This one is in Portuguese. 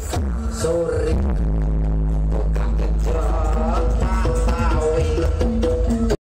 Sorry.